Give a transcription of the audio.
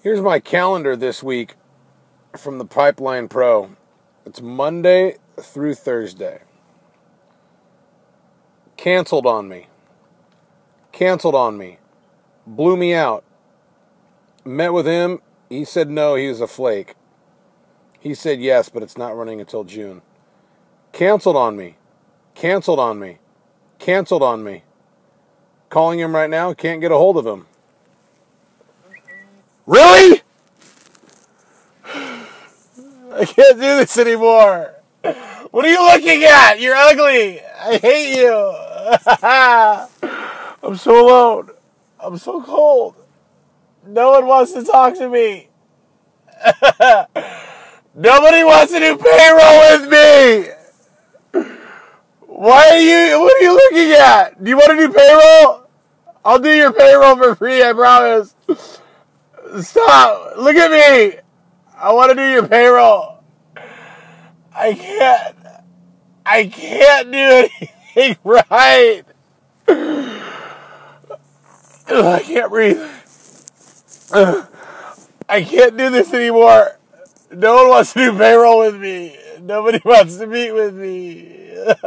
Here's my calendar this week from the Pipeline Pro. It's Monday through Thursday. Canceled on me. Canceled on me. Blew me out. Met with him. He said no, he was a flake. He said yes, but it's not running until June. Canceled on me. Canceled on me. Canceled on me. Calling him right now, can't get a hold of him. Really? I can't do this anymore. What are you looking at? You're ugly. I hate you. I'm so alone. I'm so cold. No one wants to talk to me. Nobody wants to do payroll with me. Why are you, what are you looking at? Do you want to do payroll? I'll do your payroll for free, I promise. Stop. Look at me. I want to do your payroll. I can't. I can't do anything right. I can't breathe. I can't do this anymore. No one wants to do payroll with me. Nobody wants to meet with me.